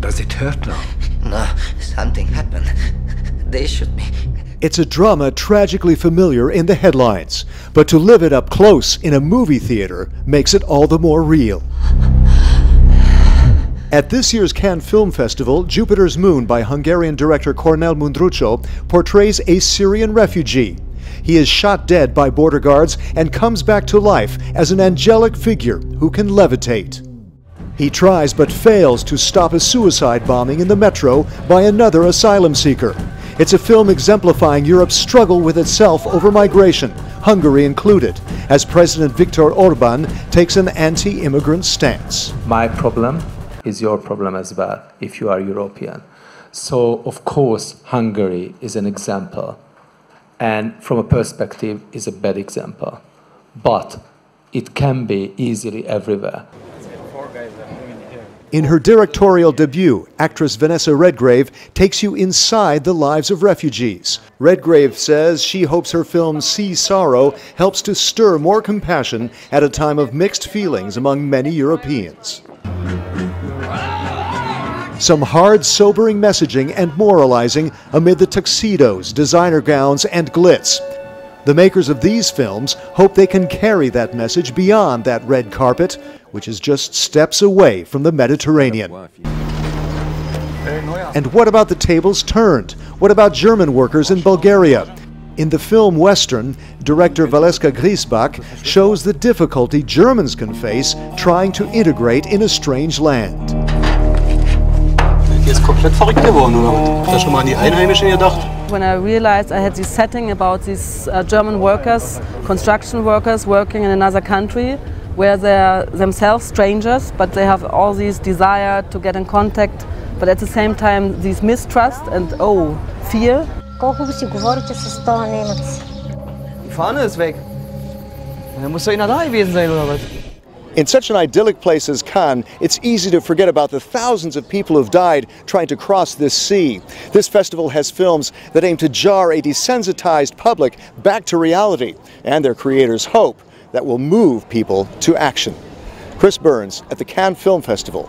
Does it hurt now? No, something happened. They shot me. It's a drama tragically familiar in the headlines, but to live it up close in a movie theater makes it all the more real. At this year's Cannes Film Festival, Jupiter's Moon by Hungarian director Kornél Mundruczó portrays a Syrian refugee. He is shot dead by border guards and comes back to life as an angelic figure who can levitate. He tries but fails to stop a suicide bombing in the metro by another asylum seeker. It's a film exemplifying Europe's struggle with itself over migration, Hungary included, as President Viktor Orban takes an anti immigrant stance. My problem is your problem as well if you are European. So, of course, Hungary is an example, and from a perspective, is a bad example. But it can be easily everywhere. In her directorial debut, actress Vanessa Redgrave takes you inside the lives of refugees. Redgrave says she hopes her film Sea Sorrow helps to stir more compassion at a time of mixed feelings among many Europeans. Some hard, sobering messaging and moralizing amid the tuxedos, designer gowns, and glitz. The makers of these films hope they can carry that message beyond that red carpet, which is just steps away from the Mediterranean. And what about the tables turned? What about German workers in Bulgaria? In the film Western, director Valeska Grisebach shows the difficulty Germans can face trying to integrate in a strange land When I realized I had this setting about these uh, German workers, construction workers working in another country, where they're themselves strangers, but they have all this desire to get in contact, but at the same time this mistrust and oh, fear. Колко си говорите с този немец? Die Fahne ist weg. Da muss doch einer da gewesen sein, oder was? In such an idyllic place as Cannes, it's easy to forget about the thousands of people who've died trying to cross this sea. This festival has films that aim to jar a desensitized public back to reality, and their creators hope that will move people to action. Chris Burns at the Cannes Film Festival